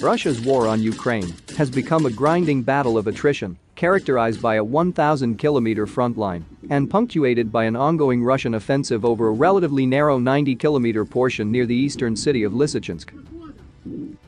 Russia's war on Ukraine has become a grinding battle of attrition, characterized by a 1,000-kilometer front line and punctuated by an ongoing Russian offensive over a relatively narrow 90-kilometer portion near the eastern city of Lysychansk.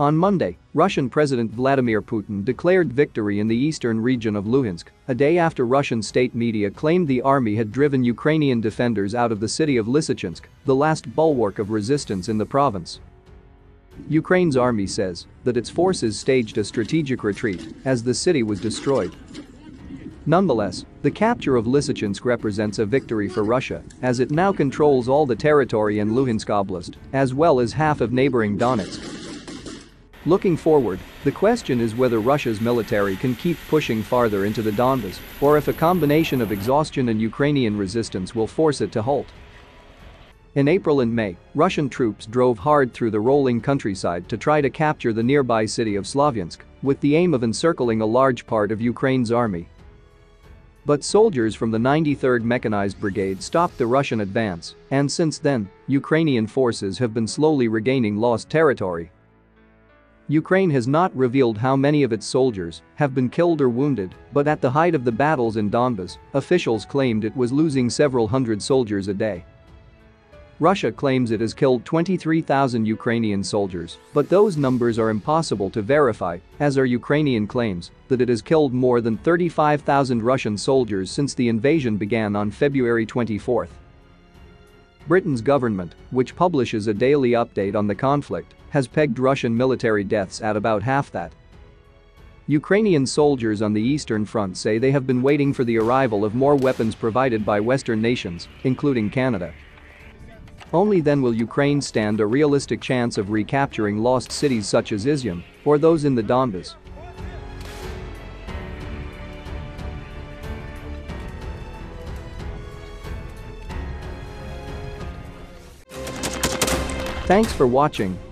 On Monday, Russian President Vladimir Putin declared victory in the eastern region of Luhansk, a day after Russian state media claimed the army had driven Ukrainian defenders out of the city of Lysychansk, the last bulwark of resistance in the province. Ukraine's army says that its forces staged a strategic retreat as the city was destroyed. Nonetheless, the capture of Lysychansk represents a victory for Russia as it now controls all the territory in Luhansk Oblast, as well as half of neighboring Donetsk. Looking forward, the question is whether Russia's military can keep pushing farther into the Donbas or if a combination of exhaustion and Ukrainian resistance will force it to halt. In April and May, Russian troops drove hard through the rolling countryside to try to capture the nearby city of Slavyansk, with the aim of encircling a large part of Ukraine's army. But soldiers from the 93rd Mechanized Brigade stopped the Russian advance, and since then, Ukrainian forces have been slowly regaining lost territory. Ukraine has not revealed how many of its soldiers have been killed or wounded, but at the height of the battles in Donbas, officials claimed it was losing several hundred soldiers a day. Russia claims it has killed 23,000 Ukrainian soldiers, but those numbers are impossible to verify, as are Ukrainian claims that it has killed more than 35,000 Russian soldiers since the invasion began on February 24. Britain's government, which publishes a daily update on the conflict, has pegged Russian military deaths at about half that. Ukrainian soldiers on the Eastern Front say they have been waiting for the arrival of more weapons provided by Western nations, including Canada. Only then will Ukraine stand a realistic chance of recapturing lost cities such as Izium or those in the Donbas. Thanks for watching